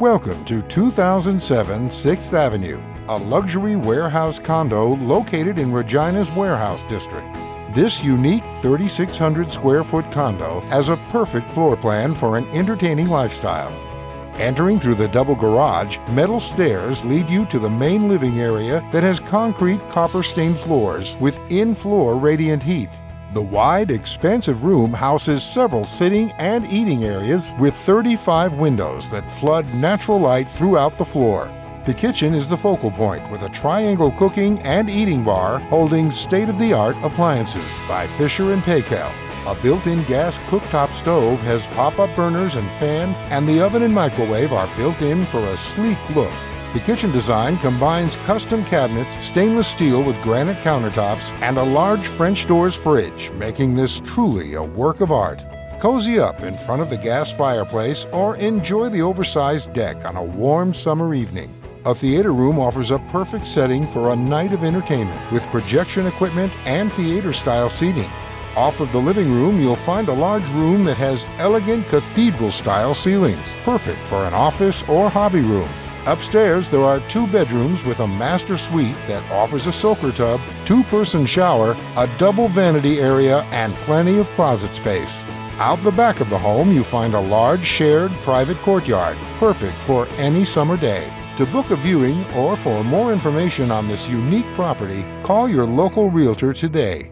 Welcome to 2007 6th Avenue, a luxury warehouse condo located in Regina's Warehouse District. This unique 3,600 square foot condo has a perfect floor plan for an entertaining lifestyle. Entering through the double garage, metal stairs lead you to the main living area that has concrete copper stained floors with in floor radiant heat. The wide, expansive room houses several sitting and eating areas with 35 windows that flood natural light throughout the floor. The kitchen is the focal point with a triangle cooking and eating bar holding state-of-the-art appliances by Fisher & Paykel. A built-in gas cooktop stove has pop-up burners and fan, and the oven and microwave are built in for a sleek look. The kitchen design combines custom cabinets, stainless steel with granite countertops, and a large French doors fridge, making this truly a work of art. Cozy up in front of the gas fireplace or enjoy the oversized deck on a warm summer evening. A theater room offers a perfect setting for a night of entertainment with projection equipment and theater style seating. Off of the living room, you'll find a large room that has elegant cathedral style ceilings, perfect for an office or hobby room. Upstairs, there are two bedrooms with a master suite that offers a soaker tub, two person shower, a double vanity area, and plenty of closet space. Out the back of the home, you find a large shared private courtyard, perfect for any summer day. To book a viewing or for more information on this unique property, call your local realtor today.